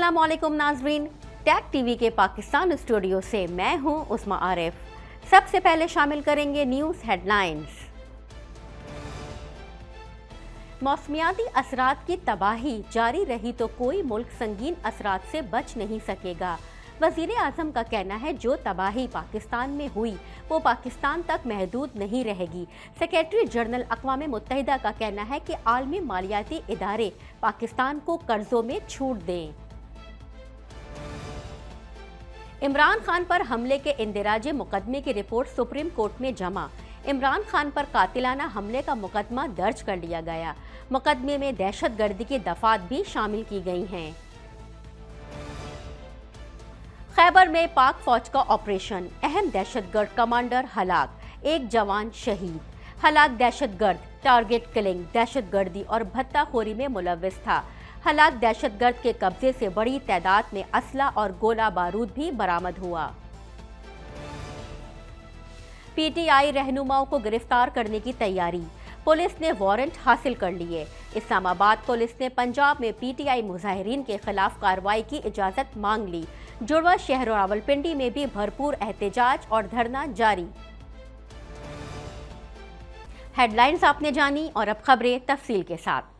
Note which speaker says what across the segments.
Speaker 1: वालेकुम नाजरीन tag TV के पाकिस्तान स्टूडियो से मैं हूँ उस्मा आरिफ। सबसे पहले शामिल करेंगे न्यूज़ हेडलाइंस मौसमियाती असरात की तबाही जारी रही तो कोई मुल्क संगीन असरात से बच नहीं सकेगा। वज़ीर अजम का कहना है, जो तबाही पाकिस्तान में हुई, वो पाकिस्तान तक महदूद नहीं रहेगी। सेक्रेटरी जनरल अकवा मुतहदा का कहना है कि आलमी मालियाती इदारे पाकिस्तान को कर्जों में छूट दें। इमरान खान पर हमले के इंदिराजे मुकदमे की रिपोर्ट सुप्रीम कोर्ट में जमा। इमरान खान पर कातिलाना हमले का मुकदमा दर्ज कर लिया गया। मुकदमे में दहशत गर्दी की दफात भी शामिल की गई हैं। खैबर में पाक फौज का ऑपरेशन, अहम दहशतगर्द कमांडर हलाक, एक जवान शहीद। हलाक दहशतगर्द, टारगेट किलिंग, दहशतगर्दी और भत्ताखोरी में मुलविस था। हलाक दहशतगर्द के कब्जे से बड़ी तादाद में असला और गोला बारूद भी बरामद हुआ। पीटीआई रहनुमाओं को गिरफ़्तार करने की तैयारी। पुलिस ने वारंट हासिल कर लिए। इस्लामाबाद पुलिस ने पंजाब में पीटीआई मुजाहरीन के खिलाफ कार्रवाई की इजाज़त मांग ली। जुड़वा शहर रावलपिंडी में भी भरपूर एहतजाज और धरना जारी। हेडलाइंस आपने जानी और अब खबरें तफसील के साथ।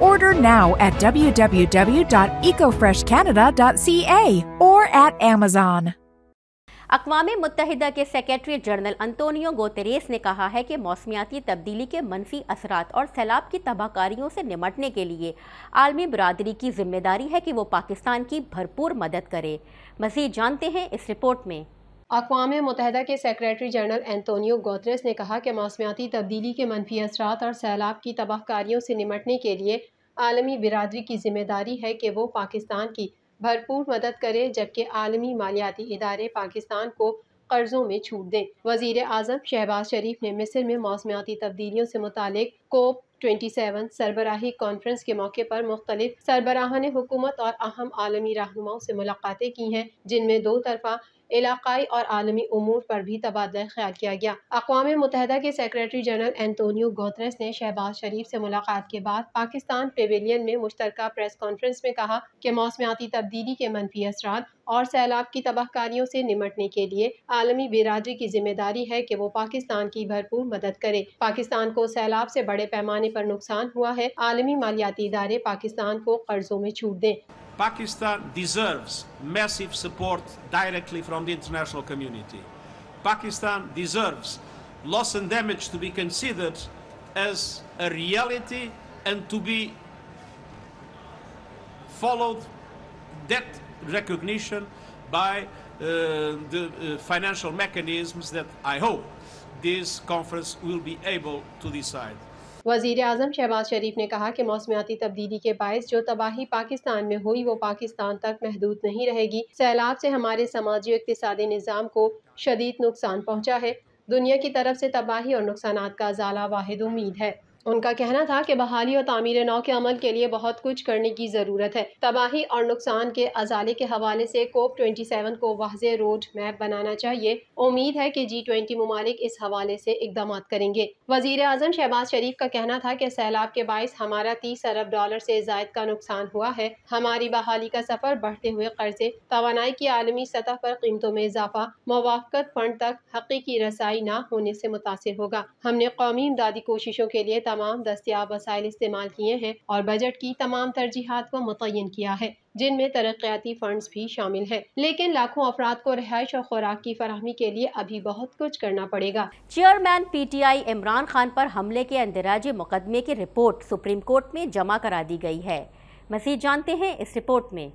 Speaker 2: Order now at www.ecofreshcanada.ca or at Amazon.
Speaker 1: अकवा मुतहदा के सेक्रेटरी जनरल अंतोनियो गोतेरेस ने कहा है कि मौसमियाती तब्दीली के मनफी असरात और सैलाब की तबाहकारियों से निमटने के लिए आलमी बरदरी की ज़िम्मेदारी है कि वो पाकिस्तान की भरपूर मदद करे मजीद जानते हैं इस रिपोर्ट में
Speaker 3: अकवा मुतहदा के सेक्रेटरी जनरल एंतोनियो गोतरेस ने कहा कि मौसमियाती तब्दीली के मनफी असरात और सैलाब की तबाहकारियों से निमटने के लिए आलमी बिरादरी की ज़िम्मेदारी है कि वो पाकिस्तान की भरपूर मदद करे, जबकि आलमी मालियाती इदारे पाकिस्तान को कर्जों में छूट दें। वज़ीर अजम शहबाज शरीफ ने मिस्र में मौसमियाती तब्दीलियों से मुतल कोप ट्वेंटी सेवन सरबराही कॉन्फ्रेंस के मौके पर मुख्तलिफ़ सरबराहान हुकूमत और अहम आलमी रहनुमाओं से मुलाकातें की हैं, जिनमें दो तरफा इलाकाई और आलमी अमूर पर भी तबादला ख्याल किया गया। अकवा मुतहदा के सेक्रेटरी जनरल एंटोनियो गोतरस ने शहबाज शरीफ से मुलाकात के बाद पाकिस्तान पेविलियन में मुश्तर प्रेस कॉन्फ्रेंस में कहा कि मौसमियाती तब्दीली के मनफी असरा और सैलाब की तबाहकारियों से निमटने के लिए आलमी बिरादरी की ज़िम्मेदारी है कि वो पाकिस्तान की भरपूर मदद करे। पाकिस्तान को सैलाब से बड़े पैमाने पर नुकसान हुआ है। आलमी मालियाती इदारे पाकिस्तान को कर्जों में छूट दें।
Speaker 4: Pakistan deserves massive support directly from the international community. Pakistan deserves loss and damage to be considered as a reality and to be followed that recognition by uh, the uh, financial mechanisms that I hope this conference will be able to decide.
Speaker 3: वज़ीर अजम शहबाज शरीफ ने कहा कि मौसमियाती तब्दीली के बायस जो तबाही पाकिस्तान में हुई, वो पाकिस्तान तक महदूद नहीं रहेगी। सैलाब से हमारे समाजी और इकतदी निज़ाम को शदीद नुकसान पहुँचा है। दुनिया की तरफ़ से तबाही और नुकसान का अजाला वाहिद उम्मीद है। उनका कहना था कि बहाली और तामीर नौ के अमल के लिए बहुत कुछ करने की ज़रूरत है। तबाही और नुकसान के अजाले के हवाले से कोप ट्वेंटी सेवन को वाज रोड मैप बनाना चाहिए। उम्मीद है कि जी ट्वेंटी ममालिक इस हवाले से इकदाम करेंगे। वज़ीर अजम शहबाज शरीफ का कहना था कि सैलाब के बायस हमारा तीस अरब डॉलर से जायद का नुकसान हुआ है। हमारी बहाली का सफ़र बढ़ते हुए कर्जे तोानाई की आलमी सतह पर कीमतों में इजाफा मवाक़त फंड तक हकीकी रसाई न होने से मुतासर होगा। हमने कौमी इमदादी कोशिशों के लिए तमाम दस्तियाब वसाइल इस्तेमाल किए हैं और बजट की तमाम तरजीहत को मुतन किया है, जिनमें तरक्याती फंड्स भी शामिल हैं। लेकिन लाखों अफराद को रिहाइश और खुराक की फरहमी के लिए अभी बहुत कुछ करना पड़ेगा।
Speaker 1: चेयरमैन पीटीआई इमरान खान पर हमले के अंदराज मुकदमे की रिपोर्ट सुप्रीम कोर्ट में जमा करा दी गई है। मजीद जानते हैं इस रिपोर्ट में।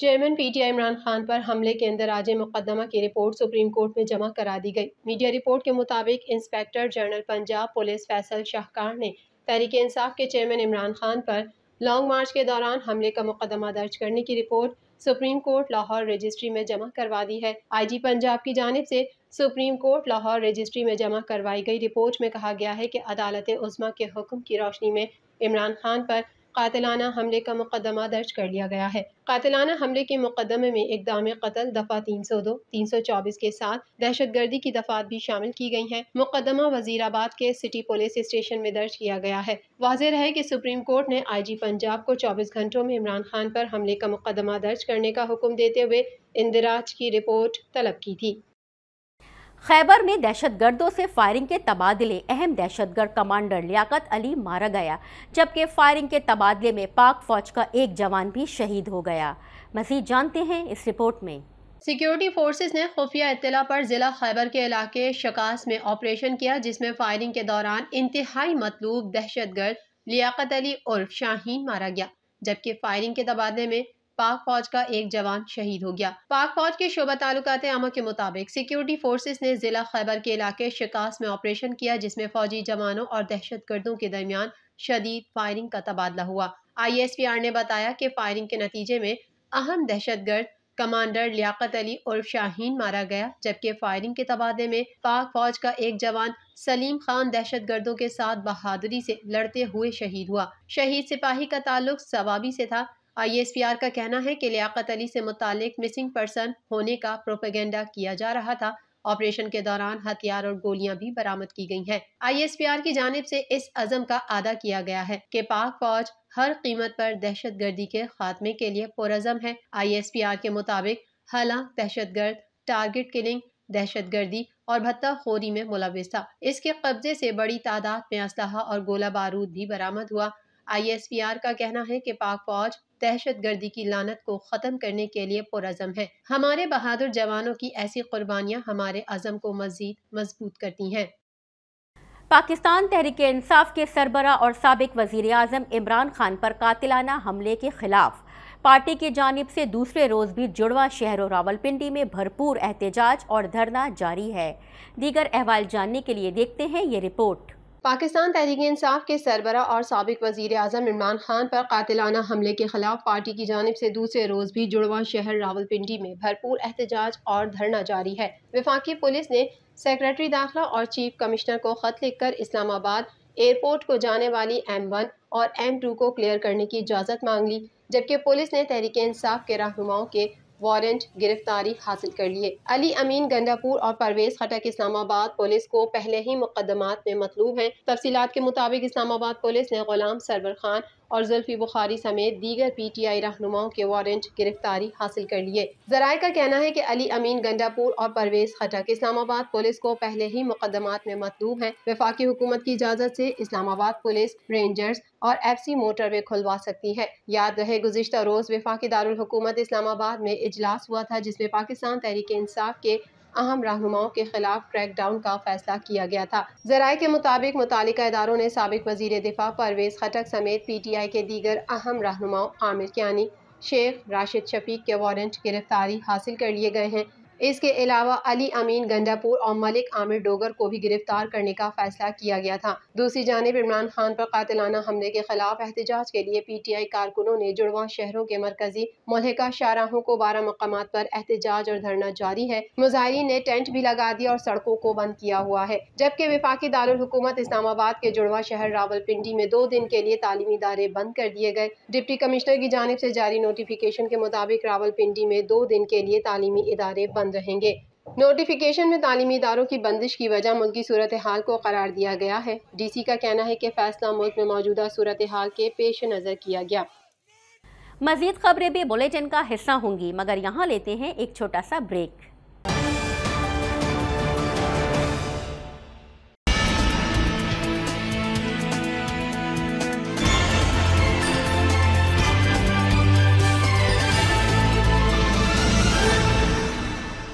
Speaker 3: चेयरमैन पीटीआई इमरान खान पर हमले के अंदर आज मुकदमा की रिपोर्ट सुप्रीम कोर्ट में जमा करा दी गई। मीडिया रिपोर्ट के मुताबिक inspector general Punjab police Faisal Shahkar ने तहरीक इंसाफ के चेयरमैन इमरान खान पर लॉन्ग मार्च के दौरान हमले का मुकदमा दर्ज करने की report supreme court Lahore registry में जमा करवा दी है। आईजी पंजाब की जानब से सुप्रीम कोर्ट लाहौर रजिस्ट्री में जमा करवाई गई रिपोर्ट में कहा गया है कि अदालत उज़मा के हुक्म की रोशनी में इमरान खान पर कातिलाना हमले का मुकदमा दर्ज कर लिया गया है। कातिलाना हमले के मुकदमे में इकदाम कतल, दफ़ा तीन सौ दो, तीन सौ चौबीस के साथ दहशत गर्दी की दफात भी शामिल की गई हैं। मुकदमा वजीराबाद के सिटी पुलिस स्टेशन में दर्ज किया गया है। वाजह रहे कि सुप्रीम कोर्ट ने आई जी पंजाब को चौबीस घंटों में इमरान खान पर हमले का मुकदमा दर्ज करने का हुक्म देते हुए इंदिराज की रिपोर्ट तलब की थी।
Speaker 1: खैबर में दहशतगर्दों से फायरिंग के तबादले। अहम दहशतगर्द कमांडर लियाकत अली मारा गया, जबकि फायरिंग के तबादले में पाक फौज का एक जवान भी शहीद हो गया। मजीद जानते हैं इस रिपोर्ट में।
Speaker 3: सिक्योरिटी फोर्सेस ने खुफिया इतला पर जिला खैबर के इलाके शकास में ऑपरेशन किया, जिसमें फायरिंग के दौरान इंतहाई मतलूब दहशतगर्द लियाकत अली उर्फ़ शाहीन मारा गया, जबकि फायरिंग के तबादले में पाक फौज का एक जवान शहीद हो गया। पाक फौज के शोबा तालुकात आमा के मुताबिक सिक्योरिटी फोर्सेस ने जिला खैबर के इलाके शिकास में ऑपरेशन किया, जिसमें फौजी जवानों और दहशत गर्दों के दरमियान शदीद फायरिंग का तबादला हुआ। आई एस पी आर ने बताया कि फायरिंग के नतीजे में अहम दहशत गर्द कमांडर लियाकत अली उर्फ़ शाहीन मारा गया, जबकि फायरिंग के तबादले में पाक फौज का एक जवान सलीम खान दहशत गर्दों के साथ बहादुरी से लड़ते हुए शहीद हुआ। शहीद सिपाही का ताल्लुक सवाबी से था आईएसपीआर का कहना है कि लियाकत अली से मुतालिक मिसिंग पर्सन होने का प्रोपेगेंडा किया जा रहा था। ऑपरेशन के दौरान हथियार और गोलियाँ भी बरामद की गई हैं। आईएसपीआर की जानब से इस अजम का आदा किया गया है कि पाक फौज हर कीमत पर दहशत गर्दी के खात्मे के लिए पुरजम है। आईएसपीआर के मुताबिक हला दहशत गर्द टारगेट किलिंग दहशत गर्दी और भत्ता खोरी में मुलविस था। इसके कब्जे से बड़ी तादाद में असलाहा और गोला बारूद भी बरामद हुआ। आईएसपीआर का कहना है कि पाक फौज दहशत गर्दी की लानत को ख़त्म करने के लिए पुरज़म है। हमारे बहादुर जवानों की ऐसी कुर्बानियाँ हमारे अज़म को मज़ीद मज़बूत करती हैं।
Speaker 1: पाकिस्तान तहरीक इंसाफ के सरबरा और सबक वज़ीर अजम इमरान खान पर कातिलाना हमले के खिलाफ। पार्टी की जानब से दूसरे रोज़ भी जुड़वा शहरों रावलपिंडी में भरपूर एहतजाज और धरना जारी है। दीगर अहवाल जानने के लिए देखते हैं ये रिपोर्ट।
Speaker 3: पाकिस्तान तहरीक इंसाफ के सरबरा और सबक वज़ीर अजम इमरान खान पर कातिलाना हमले के खिलाफ पार्टी की जानब से दूसरे रोज़ भी जुड़वा शहर रावलपिंडी में भरपूर एहतजाज और धरना जारी है। विफाकी पुलिस ने सेक्रेटरी दाखिला और चीफ कमिश्नर को खत लिखकर इस्लामाबाद एयरपोर्ट को जाने वाली एम वन और एम टू को क्लियर करने की इजाज़त मांग ली, जबकि पुलिस ने तहरीक इंसाफ के रहनुमाओं के वारंट गिरफ्तारी हासिल कर लिए अली अमीन गंडापुर और परवेज खटक इस्लामाबाद पुलिस को पहले ही मुकदमात में मतलूब हैं। तफसीत के मुताबिक इस्लामाबाद पुलिस ने गुलाम सरवर खान और जुल्फी बुखारी समेत दीगर पी टी आई रहनुमाओं के वारंट गिरफ्तारी हासिल कर लिए। जराये का कहना है की अली अमीन गंडापुर और परवेज खटक इस्लामाबाद पुलिस को पहले ही मुकदमात में मतलूब है। विफाकी हुकूमत की इजाज़त से इस्लामाबाद पुलिस, रेंजर्स और एफ़ सी मोटरवे खुलवा सकती है। याद रहे, गुजशत रोज़ विफाकी दारकूमत इस्लामाबाद में इजलास हुआ था, जिसमें पाकिस्तान तहरीक इंसाफ के अहम रहनुमाओं के खिलाफ क्रैकडाउन का फैसला किया गया था। जराये के मुताबिक मुतल इदारों ने सबक वज़ीर दिफा परवेज खटक समेत पी टी आई के दीगर अहम रहनुमाओं, आमिर क्यानी, शेख राशिद शफीक के वारंट गिरफ्तारी हासिल कर लिए गए हैं। इसके अलावा अली अमीन गंडापुर और मलिक आमिर डोगर को भी गिरफ़्तार करने का फैसला किया गया था। दूसरी जानब इमरान खान पर कातिलाना हमले के खिलाफ एहतजाज के लिए पी टी आई कारकुनों ने जुड़वा शहरों के मरकजी मलका शाहराहों को बारह मकाम पर एहतजाज और धरना जारी है। मुजाहरीन ने टेंट भी लगा दिया और सड़कों को बंद किया हुआ है। जबकि विफाकी दारकूमत इस्लामाबाद के जुड़वा शहर रावलपिंडी में दो दिन के लिए तालीमी इदारे बंद कर दिए गए। डिप्टी कमिश्नर की जानब से जारी नोटिफिकेशन के मुताबिक रावलपिंडी में दो दिन के लिए तालीमी इदारे बंद रहेंगे। नोटिफिकेशन में तालीमी इदारों की बंदिश की वजह मुल्क सूरत हाल को करार दिया गया है। डी सी का कहना है कि फैसला मुल्क में मौजूदा सूरत हाल के पेश नज़र किया गया।
Speaker 1: मजीद खबरें भी बुलेटिन का हिस्सा होंगी, मगर यहाँ लेते हैं एक छोटा सा ब्रेक।